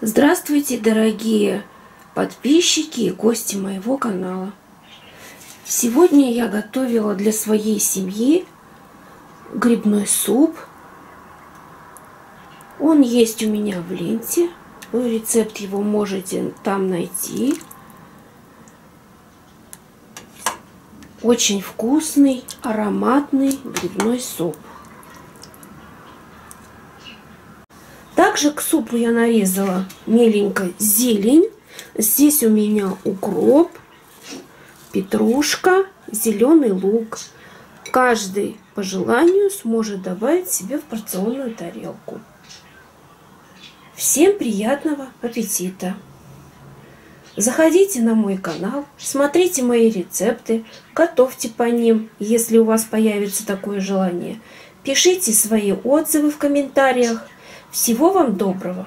Здравствуйте, дорогие подписчики и гости моего канала. Сегодня я готовила для своей семьи грибной суп. Он есть у меня в ленте. Вы рецепт его можете там найти. Очень вкусный, ароматный грибной суп. Также к супу я нарезала меленько зелень. Здесь у меня укроп, петрушка, зеленый лук. Каждый по желанию сможет добавить себе в порционную тарелку. Всем приятного аппетита! Заходите на мой канал, смотрите мои рецепты, готовьте по ним, если у вас появится такое желание. Пишите свои отзывы в комментариях. Всего вам доброго!